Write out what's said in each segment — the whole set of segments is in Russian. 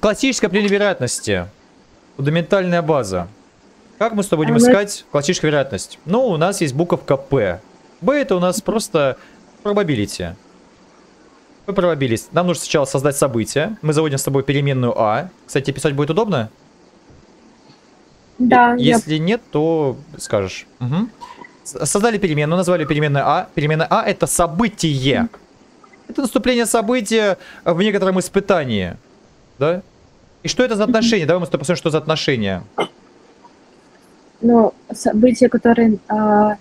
Классическая вероятности. Фундаментальная база. Как мы с тобой будем А мы- искать классическую вероятность? Ну, у нас есть буковка P. B это у нас просто probability. P probability. Нам нужно сначала создать событие. Мы заводим с тобой переменную А. Кстати, писать будет удобно? Да, я Если нет, то скажешь. С- Создали переменную, назвали переменной А. Переменная А это событие. Это наступление события в некотором испытании. Да? И что это за отношение? Давай мы с тобой посмотрим, что за отношения. ну, события, которые а,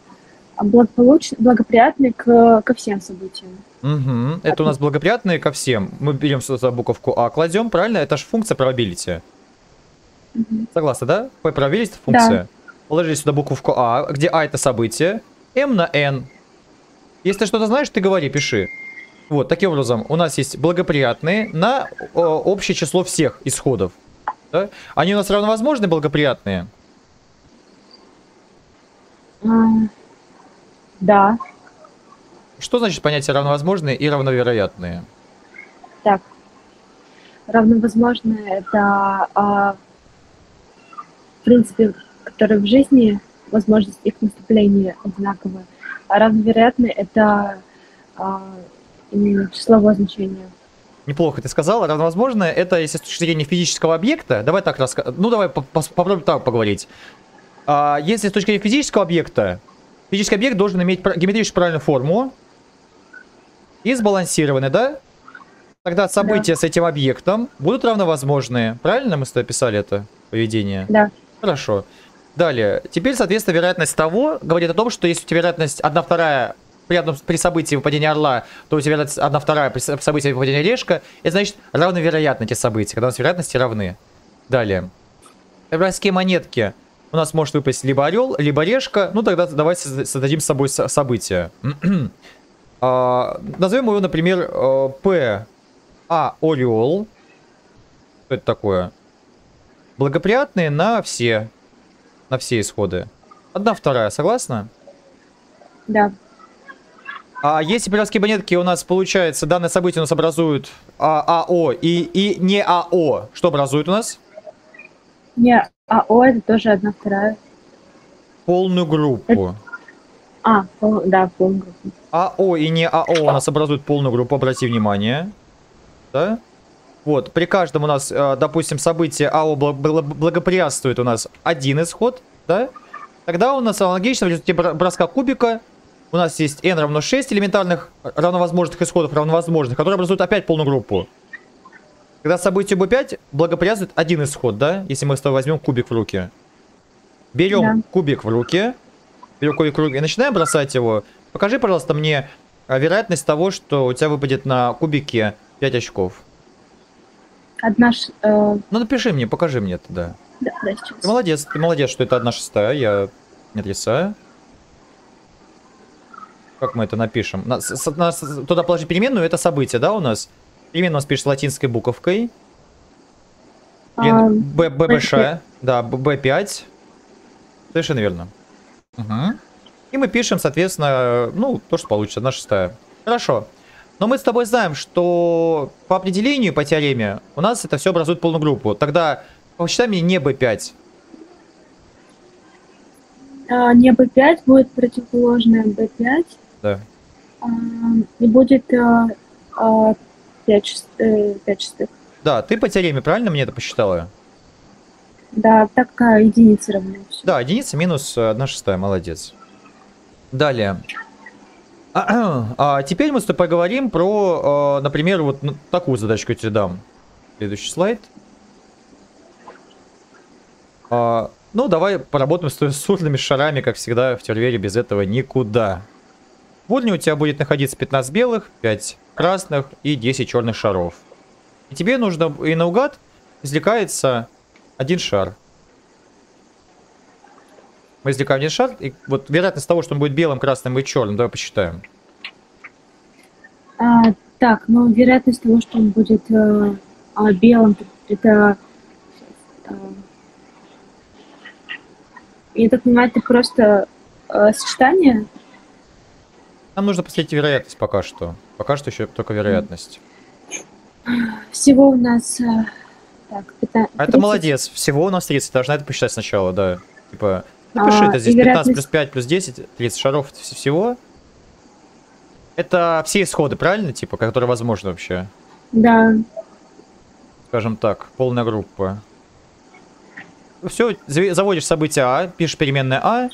благополучны, благоприятны к, ко всем событиям. Мгм. Это у нас благоприятные ко всем. Мы берем сюда буковку А, кладем, правильно? Это же функция probability. Мгм. Согласны, да? P probability это функция. Положи сюда буковку А, где А это событие, M на N. Если что-то знаешь, ты говори, пиши. Вот, таким образом, у нас есть благоприятные на о, общее число всех исходов. Да? Они у нас равновозможны, благоприятные? Да, Что значит понятие равновозможные и равновероятные? так. Равновозможно это, а, в принципе, которые в жизни возможность их наступления одинаковая. А равновероятно это а, числовое значение. Неплохо ты сказала. Равновозможное это, если с точки зрения физического объекта, давай так раска... Ну, давай по- попробуем так поговорить. А, если с точки зрения физического объекта, физический объект должен иметь геометрически правильную форму и сбалансированный, да? Тогда события с этим объектом будут равновозможные. Правильно мы с тобой писали это поведение? Да. Хорошо. Далее. Теперь, соответственно, вероятность того говорит о том, что если у тебя вероятность 1 вторая при, при событии выпадения орла, то у тебя 1 вторая при со- событии выпадения решка, это значит равновероятны эти события, когда у нас вероятности равны. Далее. Февральские монетки. У нас может выпасть либо орел, либо решка. Ну, тогда давайте созда- создадим с собой со- событие. А, Назовем его, например, э, П. А. Орел. Что это такое? Благоприятные на все. На все исходы. Одна вторая, согласна? Да. А если пиратские монетки у нас получается, данное событие у нас образуют а, АО и, и не АО, что образует у нас? Не, АО это тоже одна вторая. Полную группу. А, пол- да, полгруппы. АО и не АО у нас образуют полную группу, обрати внимание. Да? Вот, при каждом у нас, э, допустим, событие АО бла- бла- благоприятствует у нас один исход, да? Тогда у нас аналогично в результате бро- броска кубика у нас есть n равно 6 элементарных равновозможных исходов равновозможных, которые образуют опять полную группу. Когда событию B5 благоприятствует один исход, да? Если мы с тобой возьмем кубик в руки. Берем Да. кубик в руки, берем кубик в руки и начинаем бросать его. Покажи, пожалуйста, мне а, вероятность того, что у тебя выпадет на кубике 5 очков. Одна ш- э, Ну напиши мне, покажи мне это, да. да, да, сейчас. Ты молодец, ты молодец, что это одна шестая, я не отрицаю. Как мы это напишем? На- с- с- на- с- туда положить переменную, это событие, да, у нас? Переменную у нас пишет латинской буковкой. А, Б, Б Б5. большая, да, Б, Б5. Совершенно верно. Мгм. И мы пишем, соответственно, ну, то, что получится, одна шестая. Хорошо. Но мы с тобой знаем, что по определению, по теореме, у нас это все образует полную группу. Тогда посчитай мне не B5. а, не B5 будет противоположное B5. Да. а, и будет а, а, 5, шест- э, пять шестых. Да, ты по теореме правильно мне это посчитала? Да, такая единица равна. всё. Да, единица минус э, одна шестая, молодец. Далее. А теперь мы с тобой поговорим про, э, например, вот ну, такую задачку я тебе дам. Следующий слайд. А, ну, давай поработаем с, с урными шарами, как всегда, в тервере без этого никуда. В у тебя будет находиться 15 белых, 5 красных и 10 черных шаров. И тебе нужно и наугад извлекается один шар. Мы извлекаем один шар, и вот вероятность того, что он будет белым, красным и черным, давай посчитаем. А, так, ну, вероятность того, что он будет э, а, белым, это... э, я так понимаю, это просто э, сочетание? Нам нужно посмотреть вероятность пока что. Пока что еще только вероятность. Всего у нас э, Так, пята- А это 30. молодец. Всего у нас 30. Должна это посчитать сначала, да. Типа, напиши А, это здесь и 15 вероятность- плюс 5 плюс 10, 30 шаров вс- всего. Это все исходы, правильно? Типа, которые возможны вообще. Да, Скажем так, полная группа. Все, заводишь событие А, пишешь переменная А.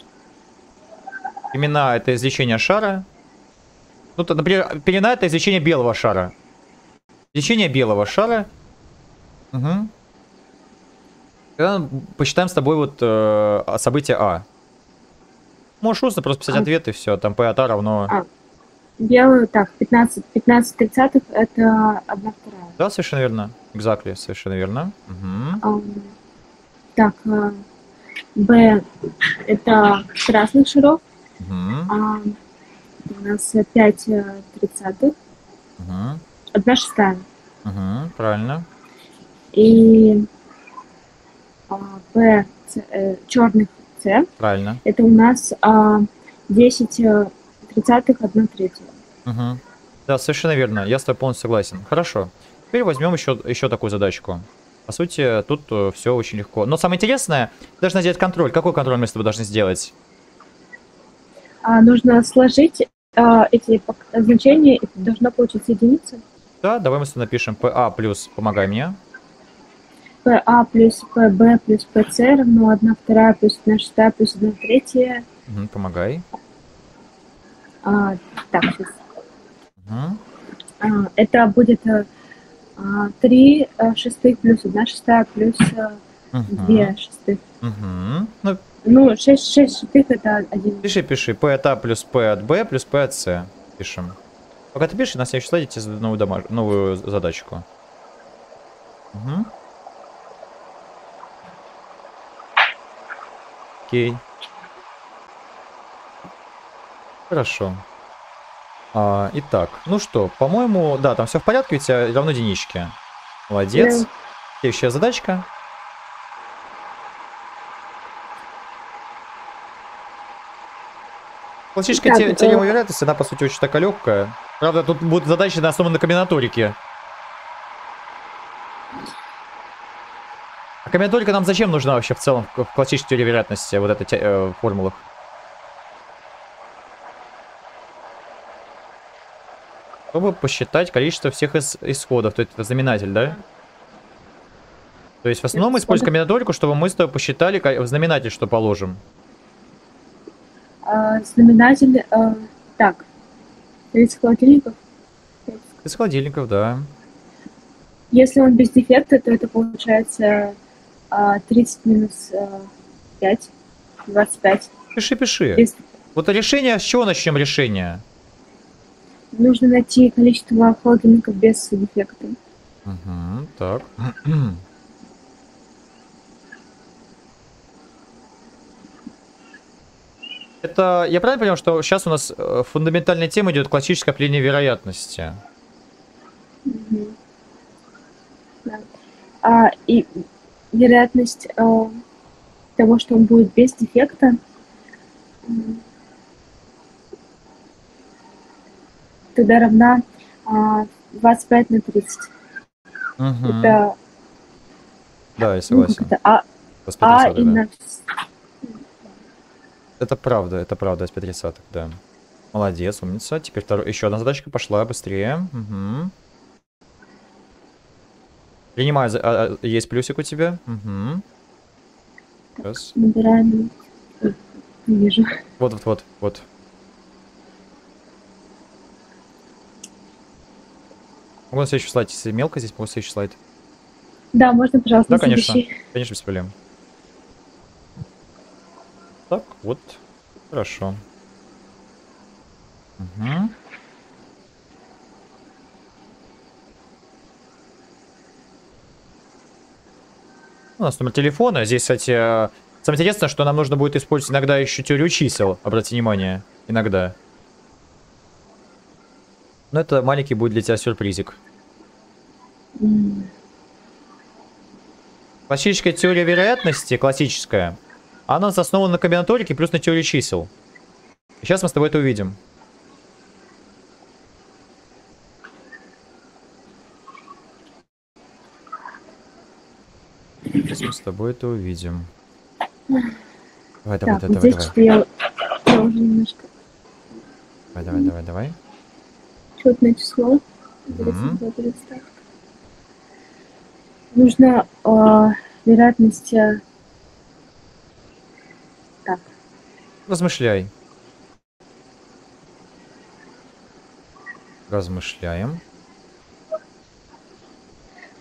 Имена это извлечение шара. Ну, то, например, пелена это извлечение белого шара. Извлечение белого шара. Угу. Тогда посчитаем с тобой вот э, событие А. Можешь устно просто писать А. ответ и все. Там P от А равно... А. белую, так, 15, 15 тридцатых это одна вторая. Да, совершенно верно. Exactly, совершенно верно. Мгм. Ам, так, а, Б это красных шаров, Мгм. а у нас 5 тридцатых, Мгм. одна шестая. Мгм. Правильно. И а, Б Ц- э, черных С Правильно. это у нас а, 10 э, тридцатых, одна третья. Мгм. Да, совершенно верно. Я с тобой полностью согласен. Хорошо. Теперь возьмем еще, еще такую задачку. По сути, тут все очень легко. Но самое интересное, ты должна сделать контроль. Какой контроль мы с тобой должны сделать? А, нужно сложить а, эти значения, и должна получиться единица. Да, давай мы с тобой напишем PA плюс помогай мне. ПА плюс ПБ плюс ПЦ равно 1 вторая плюс 1 шестая плюс 1 третья. Мгм, помогай. А, так, сейчас. Мгм. А, это будет 3 шестых плюс 1 шестая плюс Мгм. 2 шестых. Мгм. Ну, Ну, 6, 6 шестых это 1. пиши, пиши. P от А плюс P от Б плюс P от С. Пишем. Пока ты пишешь, на следующий слайде тебе зададут новую, домаш... новую задачку. Мгм. Окей. Хорошо. А, итак, ну что, по-моему, да, там все в порядке, у тебя равно единички. Молодец. Да. Следующая задачка. Классическая Так, те- э, теорема вероятности, она, по сути, очень такая легкая. Правда, тут будут задачи основаны на комбинаторике. А комбинаторика нам зачем нужна вообще в целом в классической теории вероятности, вот этой те- э, формулах? Чтобы посчитать количество всех ис- исходов, то есть это знаменатель, да? То есть в основном мы используем комбинаторику, чтобы мы с тобой посчитали знаменатель, что положим. Знаменатель, а, так, 30 холодильников. Из холодильников, да. Если он без дефекта, то это получается а, 30 минус а, 5, 25. Пиши, пиши. Без- Вот решение, с чего начнем решение? Нужно найти количество холодильников без дефекта. Угу, так. Это, я правильно понял, что сейчас у нас э, фундаментальная тема идет классическое определение вероятности? Да. А, и вероятность а, того, что он будет без дефекта, тогда равна а, 25 на 30. Мгм. Это, Да, я ну, согласен. это А, а 5 и да. на... Это правда, это правда, с 5 да. Молодец, умница. Теперь второй, еще одна задачка пошла быстрее. Угу. Принимаю, за- а, а, есть плюсик у тебя. Угу. Сейчас. Набираем... Не вижу. Вот, вот, вот, вот. Могу на следующий слайд, если мелко здесь, могу следующий слайд. Да, можно, пожалуйста, Да, конечно. следующий. Конечно, без проблем. Так, вот. Хорошо. Угу. У нас номер телефона. Здесь, кстати, э, самое интересное, что нам нужно будет использовать иногда еще теорию чисел. Обратите внимание. Иногда. Но это маленький будет для тебя сюрпризик. Классическая теория вероятности, классическая, она основана на комбинаторике плюс на теории чисел. Сейчас мы с тобой это увидим. Сейчас мы с тобой это увидим. Давай, давай, Так, давай, давай, я, я уже немножко Давай, давай, давай, давай. четное число. Мгм. 32, 33. Нужно э, вероятность... э, Так, Размышляй. Размышляем.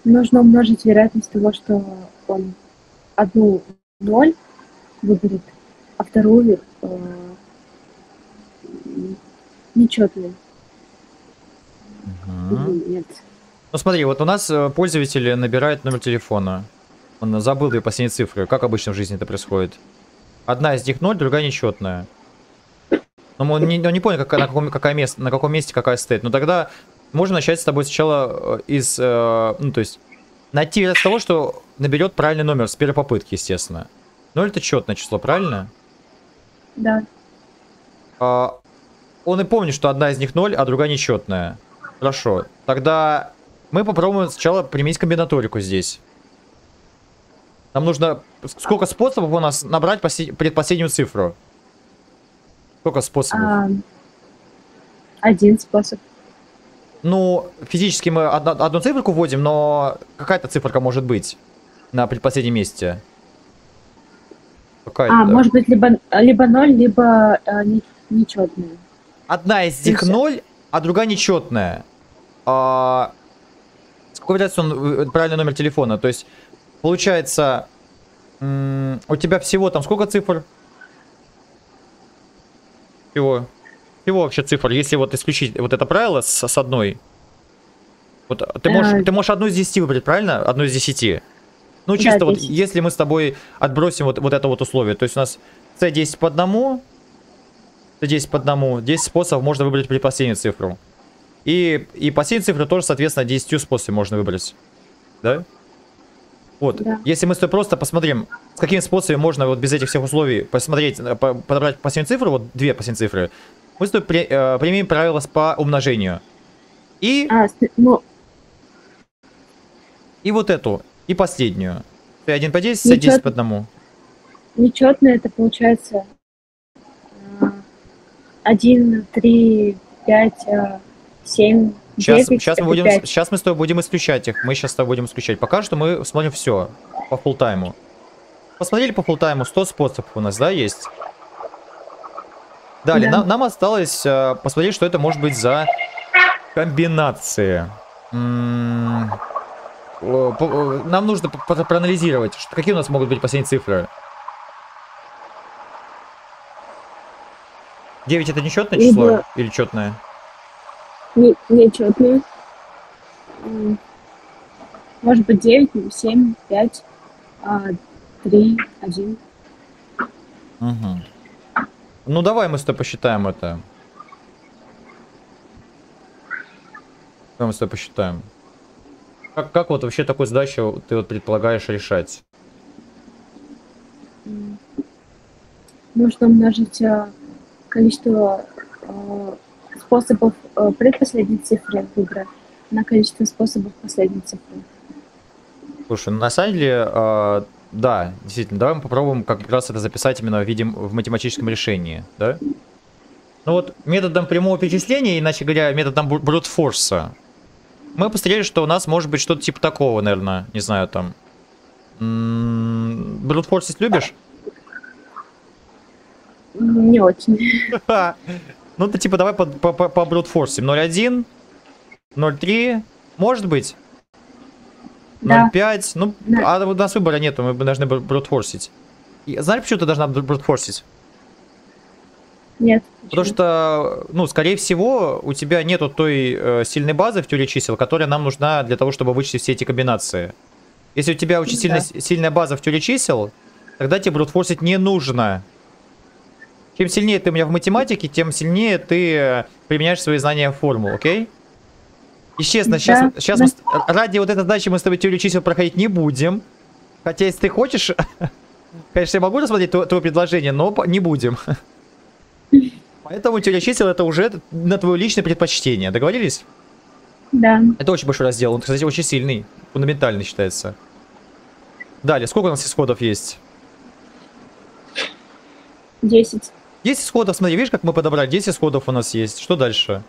нужно умножить вероятность того, что он одну ноль выберет, а вторую э, нечетную. Или Нет. Ну смотри, вот у нас э, пользователь набирает номер телефона. Он забыл две последние цифры. Как обычно в жизни это происходит? Одна из них 0, другая нечетная. Но он не, он не понял, как, на, каком, какая место, на каком месте какая стоит. Но тогда можно начать с тобой сначала э, из... э, ну, то есть, найти с того, что наберет правильный номер с первой попытки, естественно. 0 это четное число, правильно? Да. А, он и помнит, что одна из них 0, а другая нечетная. Хорошо. Тогда мы попробуем сначала применить комбинаторику здесь. Нам нужно... Сколько способов у нас набрать посе- предпоследнюю цифру? Сколько способов? А, один способ. Ну, физически мы одна- одну циферку вводим, но какая-то циферка может быть на предпоследнем месте. Какая-то. А, может быть, либо, либо ноль, либо э, не- нечетная. Одна из них всё. 0, а другая нечетная. А... Сколько вероятность он э, правильный номер телефона? То есть, получается, у тебя всего там сколько цифр? Всего. Всего вообще цифр, если вот исключить вот это правило с, с одной. Вот ты можешь, Э. ты можешь одну из 10 выбрать, правильно? Одну из 10. Ну, Да, чисто вот, 10. если мы с тобой отбросим вот, вот это вот условие, то есть у нас C10 по одному, C10 по одному, 10 способов можно выбрать предпоследнюю цифру. И, и последнюю цифру тоже, соответственно, 10 способами можно выбрать. Да? Вот, Да. если мы с тобой просто посмотрим, с какими способами можно вот без этих всех условий посмотреть, э, по- подобрать последнюю цифру, вот две последние цифры, мы с тобой при- э, применим правило с- по умножению. И, А, ну, и вот эту, и последнюю. C1 по 10, Ничего. C10 по одному. нечетная это получается а, один, три, пять, а, семь, Сейчас, сейчас, мы будем, сейчас мы с тобой будем исключать их. Мы сейчас с тобой будем исключать. Пока что мы смотрим все по фултайму. Посмотрели по фултайму, 100 способов у нас, да, есть? Далее, Да. нам, нам осталось э, посмотреть, что это может быть за комбинации. М, о, по- о, Нам нужно проанализировать, что- какие у нас могут быть последние цифры. 9 это нечетное число или четное? Не, нечетная. М, Может быть, девять, семь, пять, а, три, один. Мгм. Ну давай мы с тобой посчитаем это. Давай мы с тобой посчитаем. Как, как вот вообще такую задачу ты вот предполагаешь решать? Нужно умножить а, количество а, способов а, предпоследней цифры выбора на количество способов последней цифры. Слушай, ну, на самом деле, э, да, действительно, давай мы попробуем как раз это записать именно в виде в математическом решении, да? Ну вот методом прямого перечисления, иначе говоря, методом бру- брутфорса, мы посмотрели, что у нас может быть что-то типа такого, наверное, не знаю, там. М, Брутфорсить любишь? Не очень. Ну, ты типа давай по, по, по, по брутфорсим. 0.1, 0.3, может быть? Да. 0.5, ну, Да. а у нас выбора нету, мы должны бр- брутфорсить. И Знаешь, почему ты должна бр- брутфорсить? Нет. Потому что, ну, скорее всего, у тебя нету той э, сильной базы в теории чисел, которая нам нужна для того, чтобы вычислить все эти комбинации. Если у тебя очень Ну сильно, да. сильная база в теории чисел, тогда тебе брутфорсить не нужно. Чем сильнее ты у меня в математике, тем сильнее ты э, применяешь свои знания формул, окей? Естественно, сейчас, Да, сейчас да. мы, ради вот этой задачи мы с тобой теорию чисел проходить не будем. Хотя, если ты хочешь, конечно, я могу рассмотреть тво- твое предложение, но не будем. Поэтому теория чисел это уже на твое личное предпочтение. Договорились? Да. Это очень большой раздел. Он, кстати, очень сильный. Фундаментальный считается. Далее, сколько у нас исходов есть? 10. 10 исходов, смотри, видишь, как мы подобрали? 10 исходов у нас есть. Что дальше?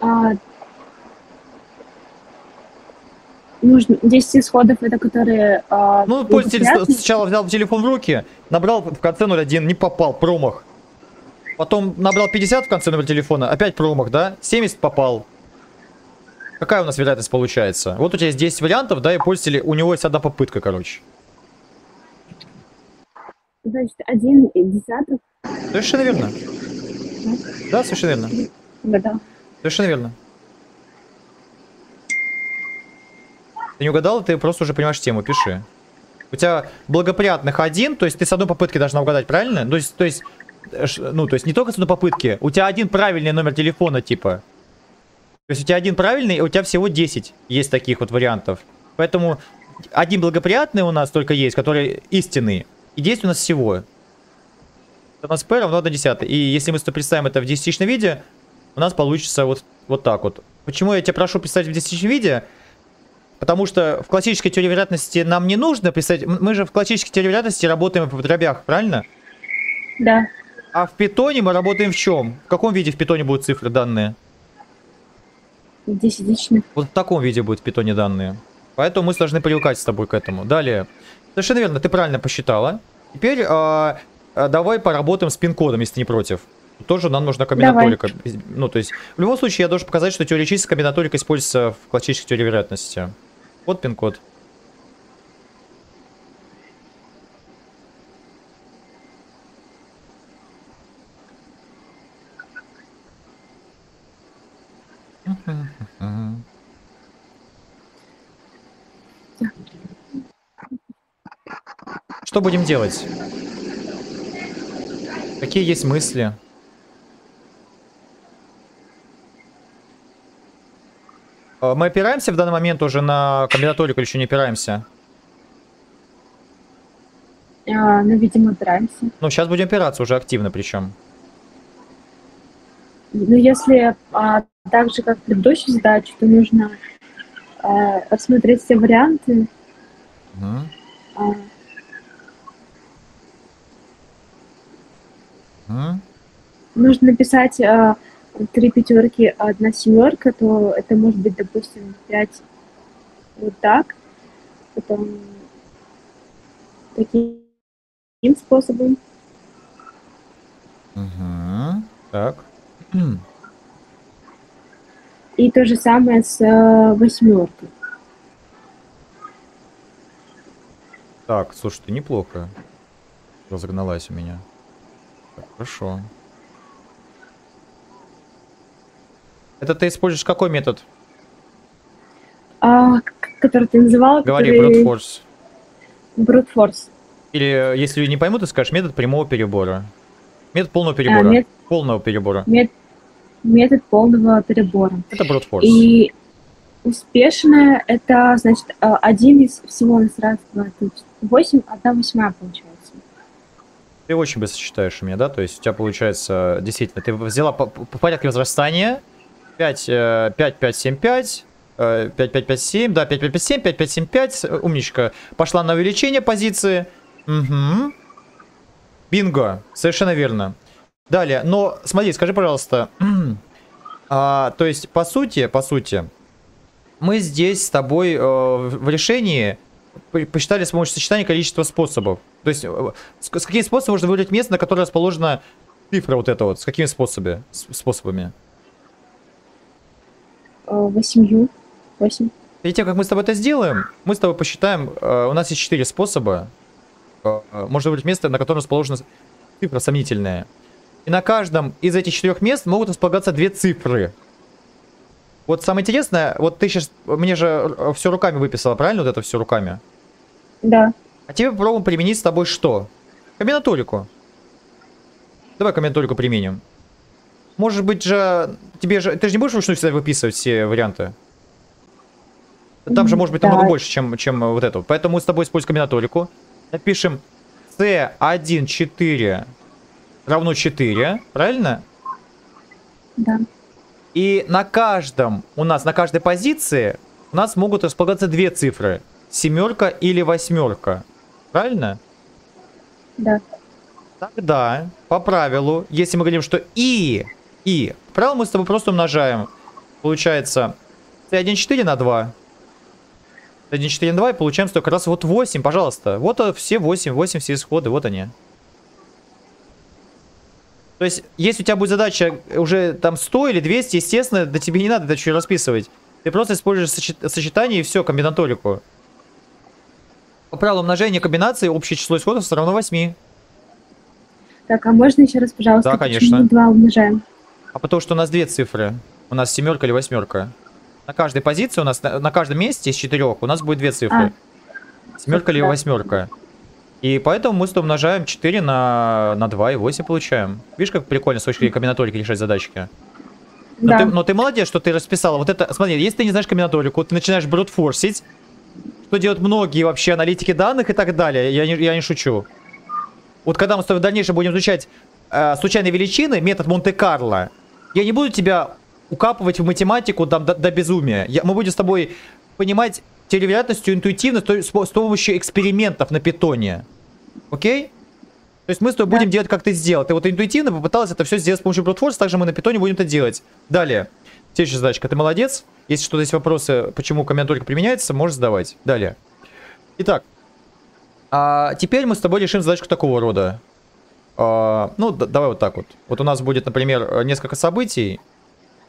А, нужно 10 исходов, это которые... а, Ну, пользователь сначала взял телефон в руки, набрал в конце 01, не попал, промах. Потом набрал 50 в конце номера телефона, опять промах, да? 70 попал. Какая у нас вероятность получается? Вот у тебя есть 10 вариантов, да, и пользователь, у него есть одна попытка, короче. Значит, один и десятых. Совершенно верно. Да, совершенно верно. Да-да. Совершенно верно. Ты не угадал, ты просто уже понимаешь тему, пиши. У тебя благоприятных один, то есть ты с одной попытки должна угадать, правильно? То есть, то есть, э, ну, то есть не только с одной попытки, у тебя один правильный номер телефона, типа. То есть у тебя один правильный, и у тебя всего 10 есть таких вот вариантов. Поэтому один благоприятный у нас только есть, который истинный, и 10 у нас всего. У нас P равно 1 десятая. И если мы представим это в десятичном виде, у нас получится вот, вот так вот. Почему я тебя прошу представить в десятичном виде? Потому что в классической теории вероятности нам не нужно представить... Мы же в классической теории вероятности работаем в дробях, правильно? Да. А в питоне мы работаем в чем? В каком виде в питоне будут цифры данные? Десятичных. Вот в таком виде будут в питоне данные. Поэтому мы должны привыкать с тобой к этому. Далее. Совершенно верно, ты правильно посчитала. Теперь а, давай поработаем с пин-кодом, если ты не против. Тоже нам нужна комбинаторика. Ну, то есть, в любом случае, я должен показать, что теоретическая комбинаторика используется в классической теории вероятности. Вот пин-код. Что будем делать? Какие есть мысли? Э, Мы опираемся в данный момент уже на комбинаторику или еще не опираемся? А, ну, видимо, опираемся. Ну, сейчас будем опираться уже активно причем. Ну, если а, так же, как в предыдущей задаче, то нужно а, рассмотреть все варианты. Мгм. а, Мгм. нужно написать а, три пятерки, одна семерка, то это может быть, допустим, пять вот так, потом таким способом. Мгм. Так. И то же самое с а, восьмеркой. Так, слушай, ты неплохо разогналась у меня. Хорошо. Это ты используешь какой метод? А, который ты называла? Говори, который- brute force. Brute force. Или, если не пойму, ты скажешь метод прямого перебора. Метод полного А, перебора. мет- Полного перебора. мет- метод полного перебора. Это brute force. И успешная это значит а, один из всего у нас раз, два, три, четыре, восемь, одна восьмая получается. Ты очень быстро считаешь у меня, да? То есть у тебя получается, действительно, ты взяла по, по порядку возрастания 5, 5, 5, 7, 5, 5, 5, 5, 7, да, 5, 5, 5, 7, 5, 5, 7, 5, э, умничка. Пошла на увеличение позиции. Угу. Бинго, совершенно верно. Далее, но смотри, скажи, пожалуйста, а, то есть, по сути, по сути, мы здесь с тобой э, в решении по- посчитали с помощью сочетания количество способов. То есть, э, с, с каким способом можно выбрать место, на которое расположена цифра вот эта вот? С какими способами? С- способами? А, Восемью. Восемь. Перед тем, как мы с тобой это сделаем, мы с тобой посчитаем, э, у нас есть четыре способа. Э, э, можно выбрать место, на котором расположена цифра сомнительная. И на каждом из этих четырех мест могут располагаться две цифры. Вот самое интересное, вот ты сейчас, мне же все руками выписала, правильно? Вот это все руками. Да. А теперь попробуем применить с тобой что? Комбинаторику. Давай комбинаторику применим. Может быть же, тебе же, ты же не будешь вручную всегда выписывать все варианты? Там же может быть Да. намного больше, чем, чем вот это. Поэтому мы с тобой используем комбинаторику. Напишем C1, 4 равно 4, правильно? Да. И на каждом, у нас на каждой позиции у нас могут располагаться две цифры. Семерка или восьмерка. Правильно? Да. Тогда, по правилу, если мы говорим, что и, и, правило мы с тобой просто умножаем. Получается, c1,4 на 2. c1,4 на 2 и получаем столько раз вот 8, пожалуйста. Вот э, все 8, 8 все исходы, вот они. То есть, если у тебя будет задача уже там 100 или 200, естественно, да тебе не надо это еще расписывать. Ты просто используешь сочетание и все, комбинаторику. По правилу умножения комбинации общее число исходов равно 8. Так, а можно еще раз, пожалуйста, да, конечно. мы 2 умножаем? А потому что у нас две цифры. У нас семерка или восьмерка. На каждой позиции у нас, на, на каждом месте из четырех у нас будет две цифры. А. Семерка или восьмерка. И поэтому мы умножаем 4 на, на 2 и 8 получаем. Видишь, как прикольно с точки зрения комбинаторики решать задачки? Но, да. ты, но ты молодец, что ты расписала. Вот это, смотри, если ты не знаешь комбинаторику, ты начинаешь брутфорсить, что делают многие вообще аналитики данных и так далее. Я не, я не шучу. Вот когда мы с тобой в дальнейшем будем изучать э, случайные величины, метод Монте-Карло, я не буду тебя укапывать в математику до, до, до безумия. Я, мы будем с тобой понимать телевероятностью интуитивно с, с помощью экспериментов на питоне. Окей? То есть мы с тобой да. будем делать, как ты сделал. Ты вот интуитивно попыталась это все сделать с помощью брутфорса, также мы на питоне будем это делать. Далее. Следующая задачка. Ты молодец. Если что-то есть вопросы, почему комбинаторика применяется, можешь задавать. Далее. Итак. А теперь мы с тобой решим задачку такого рода. А, ну, давай вот так вот. Вот у нас будет, например, несколько событий.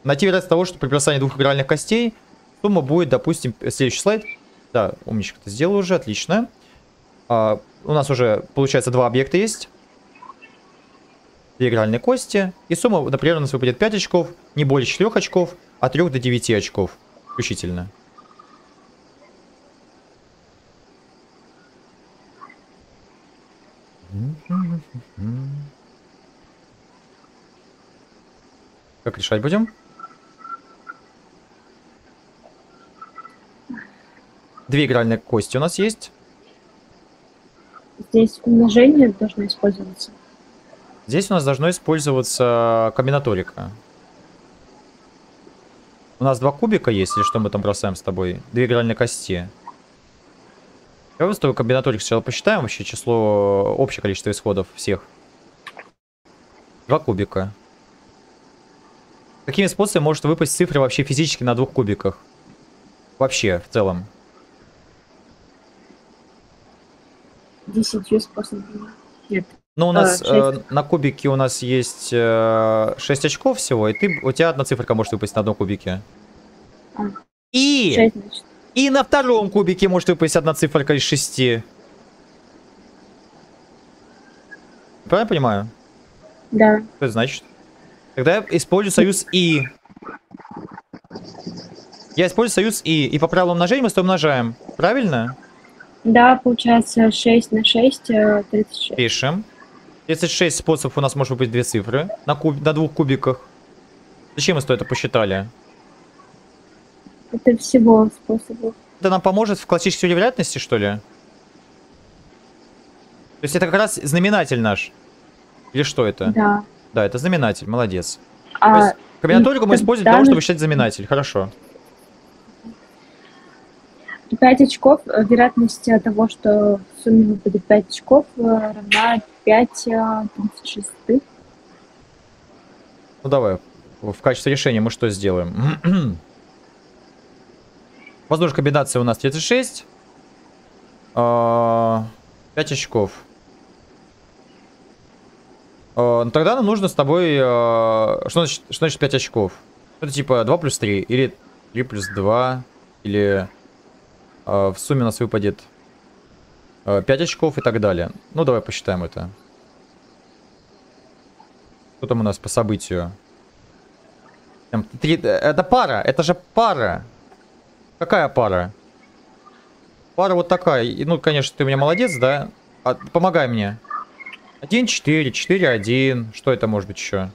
Найти вероятность того, что при бросании двух игральных костей сумма будет, допустим, следующий слайд. Да, умничка, ты сделал уже, отлично. А, у нас уже, получается, два объекта есть. Две игральные кости. И сумма, например, у нас выпадет 5 очков, не более 4 очков, от 3 до 9 очков включительно. Как решать будем? Две игральные кости у нас есть. Здесь умножение должно использоваться. Здесь у нас должно использоваться комбинаторика. У нас два кубика есть, или что мы там бросаем с тобой? Две игральные кости. Давай с тобой комбинаторик сначала посчитаем вообще число, общее количество исходов всех. Два кубика. Какими способами может выпасть цифры вообще физически на двух кубиках? Вообще, в целом. Десятью способами. Нет. Ну, у нас а, э, на кубике у нас есть э, 6 очков всего, и ты, у тебя одна циферка может выпасть на одном кубике. А. И, 6, и на втором кубике может выпасть одна циферка из 6. Правильно понимаю? Да. Что это значит? Тогда я использую союз И. Я использую союз И. И по правилам умножения мы с тобой умножаем. Правильно? Да, получается 6 на 6, 36. Э, Пишем. 36 способов у нас может быть две цифры на, куб... на двух кубиках. Зачем мы с это посчитали? Это всего способов. Это нам поможет в классической вероятности, что ли? То есть это как раз знаменатель наш? Или что это? Да. Да, это знаменатель, молодец. А, комбинаторику мы используем для того, чтобы считать знаменатель. Хорошо. 5 очков, э, вероятность того, что в сумме выпадет 5 очков, э, равна 5 36. Ну давай, в качестве решения мы что сделаем? Воздушная комбинация у нас 36. 5 а, очков. А, ну, тогда нам нужно с тобой... Что значит, что значит 5 очков? Это типа 2 плюс 3. Или 3 плюс 2. Или в сумме у нас выпадет 5 очков и так далее. Ну, давай посчитаем это. Что там у нас по событию? Там, 3, это пара, это же пара. Какая пара? Пара вот такая. Ну, конечно, ты у меня молодец, да? А, помогай мне. 1, 4, 4, 1. Что это может быть еще?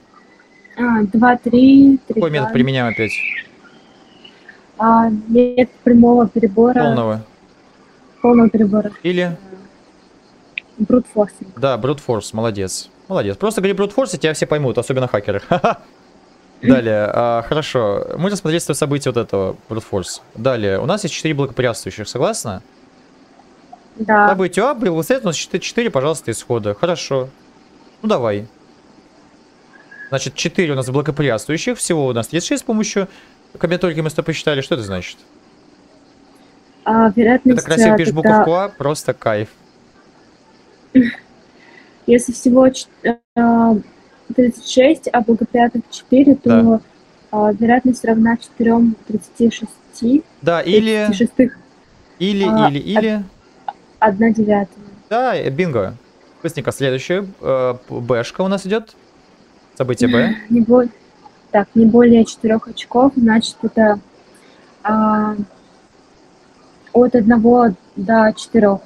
А, 2, 3, 3. Какой метод применяем опять? А, метод прямого перебора. Полного. Полного перебора. Или? Брутфорс. Да, брутфорс, молодец. Молодец. Просто говори брутфорс, и тебя все поймут, особенно хакеры. Далее, а, хорошо. Мы рассмотрели события вот этого Force. Далее, у нас есть 4 благоприятствующих, согласна? Да. Событие А, был у нас 4, 4, пожалуйста, исхода. Хорошо. Ну давай. Значит, 4 у нас благоприятствующих, всего у нас 36 с помощью комбинаторики мы с тобой посчитали. Что это значит? А, вероятность... Это красиво э, пишешь когда- буковку А, просто кайф. Если всего ч- э, 36, а благоприятных 4, то Да. а, вероятность равна 4 36. Да, или, 36 или, А, или, или. 1 девятая. Да, э, бинго. Быстренько следующее. Бэшка у нас идет. Событие Б. Не более, так, не более 4 очков, значит, это а, от 1 до 4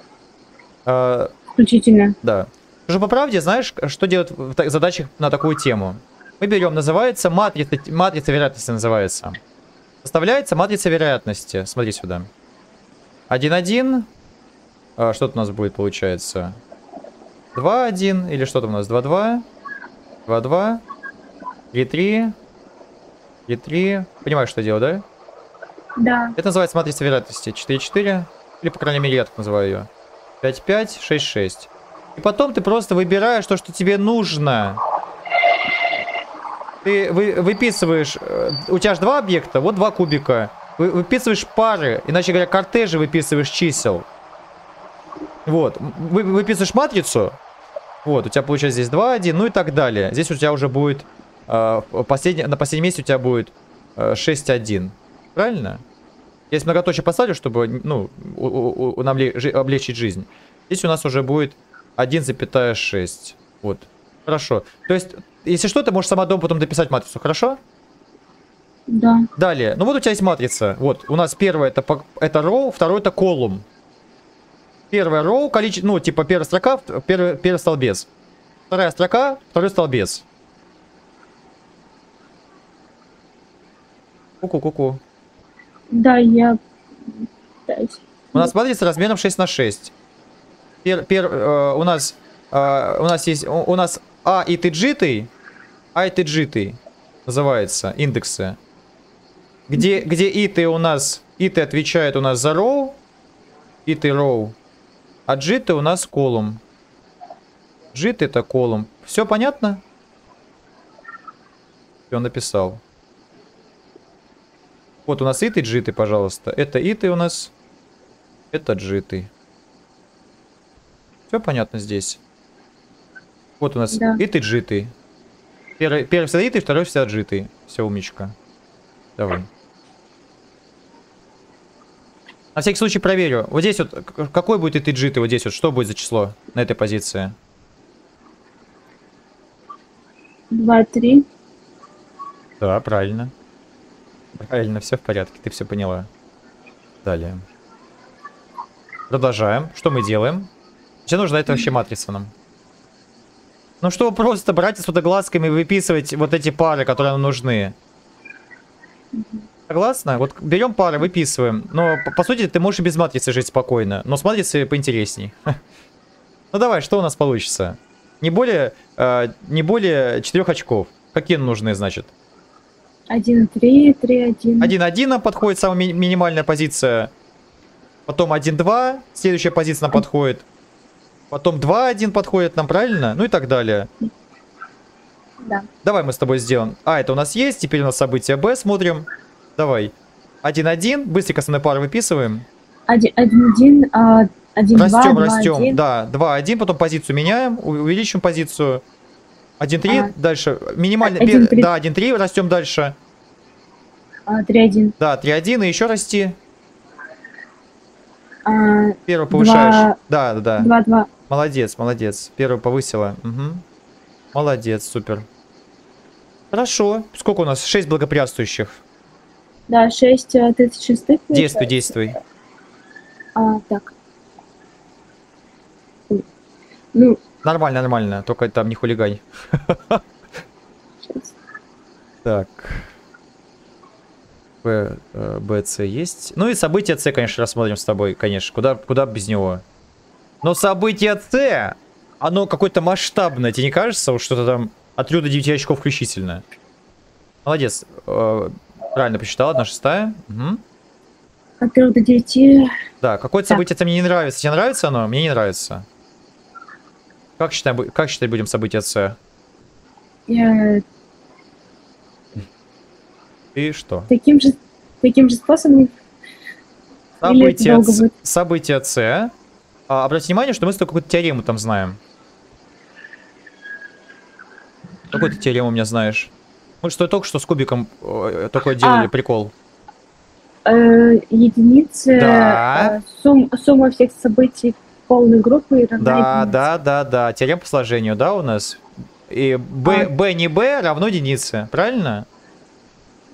Э, включительно. Да. Уже по правде, знаешь, что делать в задачах на такую тему? Мы берем, называется матрица, матрица вероятности называется. Составляется матрица вероятности. Смотри сюда. 1-1. А, что тут у нас будет, получается? 2-1. Или что там у нас? 2-2. 2-2. 3-3. 3-3. Понимаешь, что я делаю, да? Да, Это называется матрица вероятности. 4-4. Или, по крайней мере, я так называю ее. 5-5, 6-6. И потом ты просто выбираешь то, что тебе нужно. Ты вы, выписываешь... э, У тебя же два объекта, вот два кубика. Вы, выписываешь пары, иначе говоря, кортежи выписываешь чисел. Вот. Вы, выписываешь матрицу. Вот, у тебя получается здесь 2, 1, ну и так далее. Здесь у тебя уже будет... э, последний, на последнем месте у тебя будет э, 6, 1. Правильно? Я здесь многоточие поставлю, чтобы, ну, у- у- у- нам ле- жи- облегчить жизнь. Здесь у нас уже будет 1,6. Вот. Хорошо. То есть, если что, ты можешь сама дома потом дописать матрицу, хорошо? да, Далее. Ну вот у тебя есть матрица. Вот, у нас первое это, это row, второе это column. Первая row, количество, ну, типа первая строка, первый, первый столбец. Вторая строка, второй столбец. Ку-ку-ку-ку. да, я. У нас матрица размером 6 на 6. Пер, пер- э, у нас э, у нас есть у, у нас А и тиджитый, А и тиджитый называется индексы. Где где иты у нас иты отвечает у нас за row, иты row, а джиты у нас колумн. Джит это колумн. Все понятно? Все написал. Вот у нас иты джиты, пожалуйста. Это иты у нас. Это джиты. Все понятно здесь. Вот у нас Да. иты джиты. Первый, первый всегда иты, второй всегда джиты. Все, умничка. Давай. На всякий случай проверю. Вот здесь вот, какой будет иты джиты? Вот здесь вот, что будет за число на этой позиции? 2, 3. Да, правильно. Правильно, все в порядке, ты все поняла. Далее. Продолжаем. Что мы делаем? Тебе нужна эта вообще матрица нам. Ну что просто брать с водоглазками и выписывать вот эти пары, которые нам нужны. Согласна? Вот берем пары, выписываем. Но по, по сути ты можешь и без матрицы жить спокойно. Но с матрицей поинтересней. Ну давай, что у нас получится? Не более, э, не более 4 очков. Какие нужны, значит? 1, 3, 3, 1. 1-1 нам подходит самая ми- минимальная позиция. Потом 1-2, следующая позиция нам подходит. Потом 2-1 подходит нам, правильно? Ну и так далее. Да. Давай мы с тобой сделаем. А, это у нас есть, теперь у нас событие Б, смотрим. Давай. 1-1, быстренько основной пары выписываем. 1, 1, 1, 1, 2, Растем, 2, растем. 1. Да, 2-1, потом позицию меняем, увеличим позицию. 1-3, А. дальше. Минимально. 1-3. пе- Да, 1-3, растем дальше. 3, 1. Да, 3-1, и еще расти. А, Первый повышаешь. Два- Да, да, да. 2, 2. Молодец, молодец. Первую повысила. Мгм. Молодец, супер. Хорошо. Сколько у нас? 6 благоприятствующих. Да, 6 36 Действуй, действуй. А, так. Ну, Нормально, нормально. Только там не хулигань. сейчас. Так. Б, э, Б, С есть. Ну и событие С, конечно, рассмотрим с тобой, конечно. Куда, куда без него. Но событие С, оно какое-то масштабное. Тебе не кажется? Что-то там от 3 до 9 очков включительно. Молодец. Э, правильно посчитал, одна шестая. Угу. От 3 до 9. Да, какое-то Так. событие мне не нравится. Тебе нравится оно? Мне не нравится. Как считаем, как считать будем событие С? Я И что? таким же, таким же способом. Или это Событие, С- будет? событие С. А, обратите внимание, что мы тобой какую-то теорему там знаем. Какую ты теорему у меня знаешь? Мы что только что с кубиком э, такое делали, А. прикол. Э, единицы. Да. э, сум- сумма всех событий полной группы равна Да, да, да, да. Теорема по сложению, да, у нас? И b, А. b не b равно единице, правильно?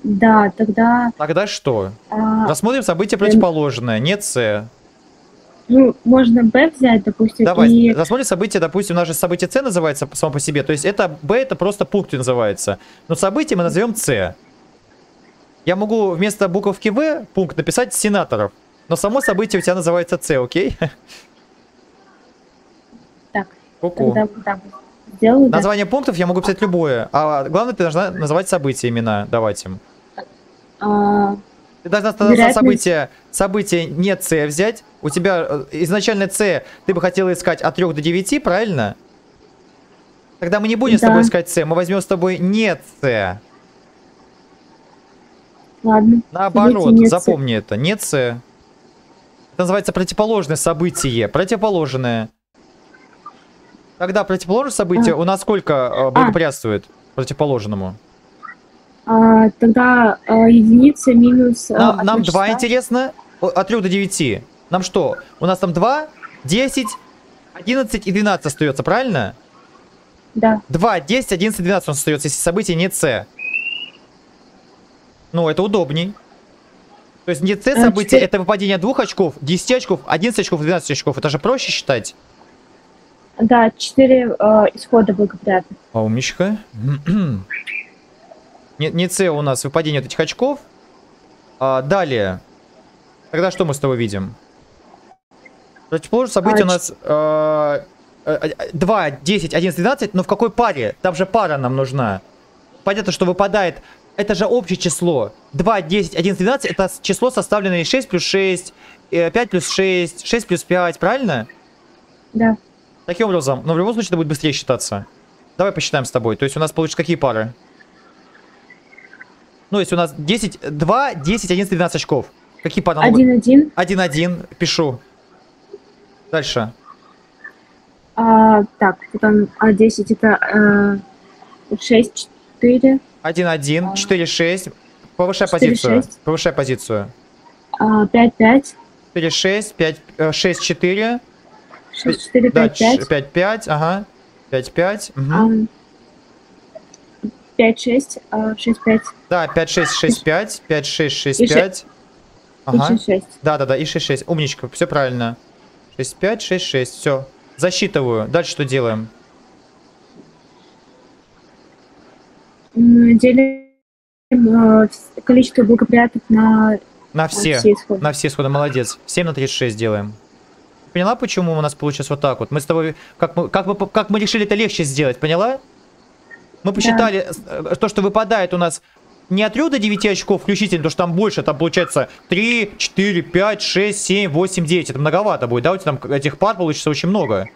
Да, тогда. Тогда что? а, Рассмотрим событие противоположное, не c. ну, можно B взять, допустим, Давай, и рассмотрим событие, допустим, у нас же событие c называется само по себе. То есть это b это просто пункт называется. Но событие мы назовем c. Я могу вместо буковки v пункт написать сенаторов. Но само событие у тебя называется c, окей? так, Ку-ку. да. Название пунктов я могу писать любое. А главное, ты должна называть события, имена давать им. А, Ты должна Вероятность- событие, событие не c взять. У тебя э, изначально c ты бы хотела искать от 3 до 9, правильно? Тогда мы не будем с Да. тобой искать c, мы возьмем с тобой не c. ладно. Наоборот, Событие не C. запомни это, не c. Это называется противоположное событие, противоположное. Когда противоположное событие, А. у нас сколько э, благоприятствует противоположному? А, тогда а, единица минус. а, Нам, нам 2 шестая. интересно. От 3 до 9. Нам что? У нас там 2, 10, 11 и 12 остается, правильно? Да. 2, 10, 11, 12 у нас остается, если событие не С. Ну, это удобней. То есть не С А, событие, четыре- это выпадение 2 очков, 10 очков, 11 очков, 12 очков. Это же проще считать. Да, четыре а, исхода благоприятных. А, умничка. не, не С у нас выпадение вот этих очков. А, далее. Тогда что мы с тобой видим? Противоположное событие А, у нас э, э, э, 2, 10, 11, 12, но в какой паре? Там же пара нам нужна. Понятно, что выпадает... Это же общее число. 2, 10, 11, 12 это число, составленное из 6 плюс 6, э, 5 плюс 6, 6 плюс 5, правильно? Да. Таким образом, но в любом случае это будет быстрее считаться. Давай посчитаем с тобой. То есть у нас получится какие пары? Ну, если у нас 10, 2, 10, 11, 12 очков. Какие пары? нам могут- Один, один. 1, 1, пишу. Дальше. А, так, потом а, 10 это э, 6, 4, 1, 1, 4, 6. Повышай 4, позицию. 6. Повышай позицию. а, 5, 5, 4, 6, 5, э, 6, 4. 6, 4, Да, 5, 5, 5, 5, ага. 5, 5. Угу. 5, 6, 6, 5 Да, 5, 6, 6, 5. 5, 6, 6, И ше- 5. и Ага. 6, 6. Да, да, да, и 6, 6. Умничка, все правильно. 6, 5, 6, 6. Все. Засчитываю. Дальше что делаем? Делим вс- количество благоприятных на На на все. все исходы. На все исходы, молодец. 7 на 36 делаем. Поняла, почему у нас получилось вот так вот? Мы с тобой... Как мы, как мы, как мы решили это легче сделать, поняла? Мы посчитали э, то, что выпадает у нас не от 3 до 9 очков включительно, потому что там больше, там получается 3, 4, 5, 6, 7, 8, 9. Это многовато будет, да? У тебя там этих пар получится очень много.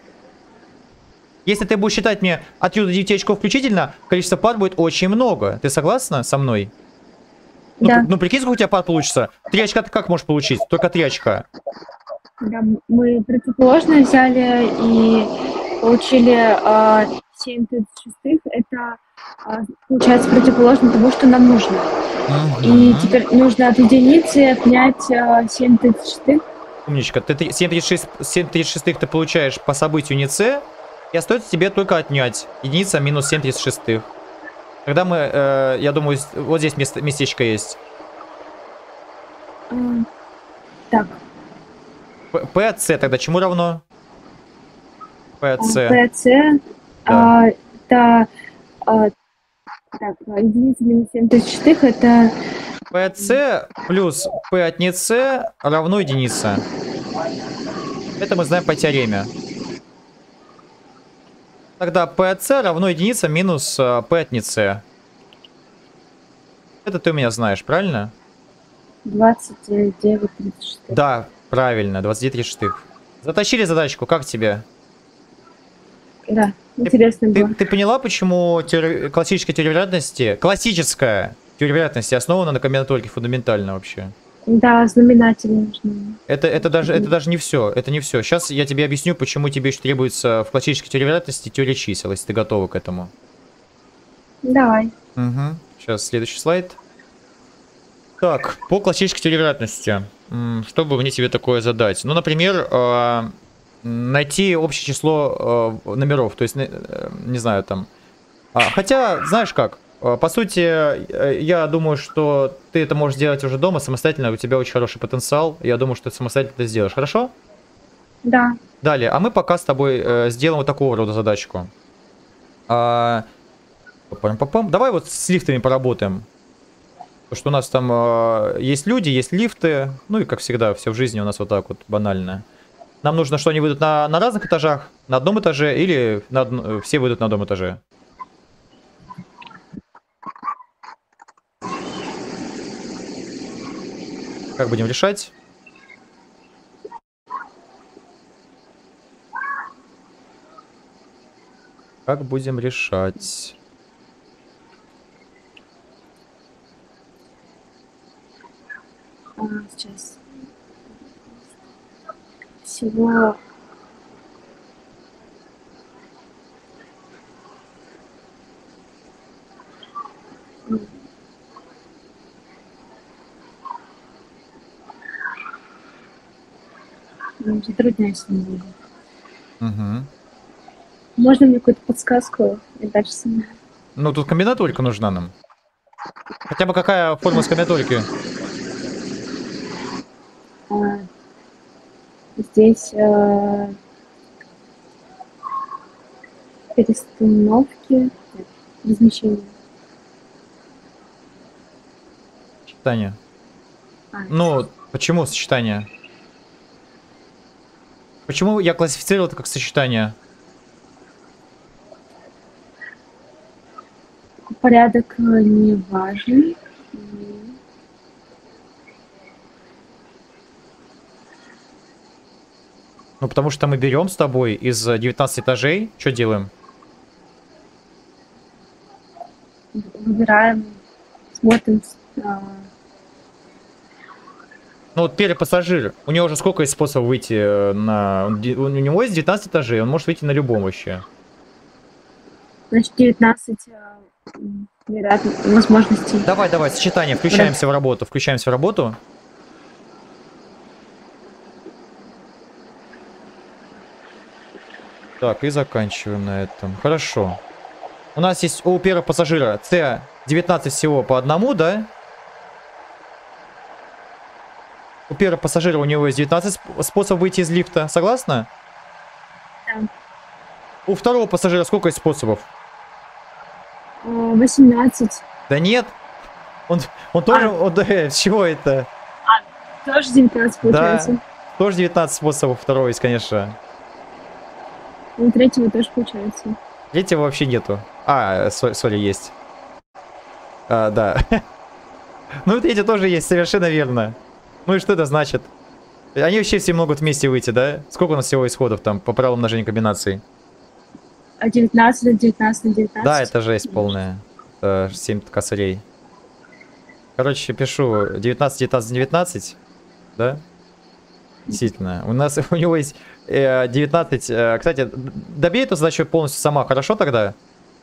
Если ты будешь считать мне от 3 до 9 очков включительно, количество пар будет очень много. Ты согласна со мной? Ну, Да. при- ну прикинь, сколько у тебя пар получится. Три очка ты как можешь получить? Только три очка. Да, мы противоположное взяли и получили а, 7 36 Это а, получается противоположно тому, что нам нужно. И Мгм. теперь нужно от единицы отнять а, 7 36 Умничка. Ты 736, 736 ты получаешь по событию не С, и остается тебе только отнять. Единица минус 736. Когда мы, э, я думаю, вот здесь место, местечко есть. А, ПЦ тогда чему равно? а, ПЦ. ПЦ а, это а, так, а, единица минус 7 36 это ПЦ плюс П от не С равно единица. Это мы знаем по теореме. Тогда ПЦ равно единица минус э, П от не С. Это ты у меня знаешь, правильно? 29, 36. Да, правильно, 29 шестых. Затащили задачку, как тебе? Да, интересно Ты, было. ты поняла, почему теори- классическая теория вероятности, классическая теория вероятности основана на комбинаторике фундаментально вообще? Да, знаменатели нужны. Это, это, даже, это даже не все, это не все. Сейчас я тебе объясню, почему тебе еще требуется в классической теории вероятности теория чисел, если ты готова к этому. Давай. Угу. Сейчас следующий слайд. Так, по классической теории вероятности. М, Что бы мне тебе такое задать? Ну, например, э, найти общее число э, номеров. То есть, э, не знаю, там... А, хотя, знаешь как? По сути, э, я думаю, что ты это можешь сделать уже дома самостоятельно. У тебя очень хороший потенциал. Я думаю, что ты самостоятельно это сделаешь. Хорошо? Да. Далее, а мы пока с тобой э, сделаем вот такого рода задачку. А. Давай вот с лифтами поработаем. Потому что у нас там э, есть люди, есть лифты. Ну и как всегда, все в жизни у нас вот так вот банально. Нам нужно, что они выйдут на, на разных этажах, на одном этаже или на э, все выйдут на одном этаже. Как будем решать? Как будем решать? Сейчас. Всего... Затрудняюсь немного. Угу. Можно мне какую-то подсказку? И дальше сама. Ну, тут комбинаторика нужна нам. Хотя бы какая форма с комбинаторики? А, здесь э, перестановки, размещения. Сочетание. А, Ну, почему сочетание? Почему я классифицировал это как сочетание? порядок э, не важен. Ну, потому что мы берем с тобой из э, 19 этажей. Что делаем? Выбираем, смотрим. а, Ну, вот первый пассажир. У него уже сколько есть способов выйти э, на... У него есть 19 этажей, он может выйти на любом вообще. Значит, 19 а, м, вероятно, возможностей. Давай, давай, сочетание, включаемся в работу, включаемся в работу. Так, и заканчиваем на этом. Хорошо. У нас есть у первого пассажира С19 всего по одному, да? У первого пассажира у него есть 19 сп- способов выйти из лифта. Согласна? Да. У второго пассажира сколько есть способов? А, 18. Да нет. Он, он тоже... он, э, чего это? Тоже 19 получается. Тоже 19 способов второго есть, конечно. У третьего тоже получается. Третьего вообще нету. А, со- сори, есть. А, да. ну третий тоже есть, совершенно верно. Ну и что это значит? Они вообще все могут вместе выйти, да? Сколько у нас всего исходов там по правилам умножения комбинаций? А 19 на 19 на 19. Да, это жесть полная. Это 7 косарей. Короче, пишу 19, 19, 19. Да? Действительно. У нас, у него есть 19. э, кстати, д- добей эту задачу полностью сама, хорошо тогда?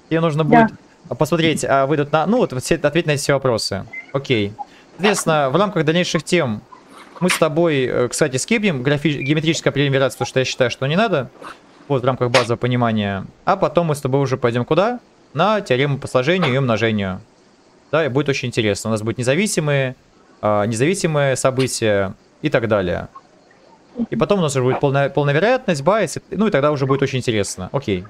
Тебе нужно Да. будет посмотреть, а выйдут на... Ну, вот все, ответить на все вопросы. Окей. Соответственно, в рамках дальнейших тем мы с тобой, э, кстати, скипнем графи- геометрическое вероятности, потому что я считаю, что не надо. Вот в рамках базового понимания. А потом мы с тобой уже пойдем куда? На теорему по сложению и умножению. Да, и будет очень интересно. У нас будут независимые, а, независимые события и так далее. И потом у нас уже будет полная, полная вероятность, байс, ну и тогда уже будет очень интересно. Окей.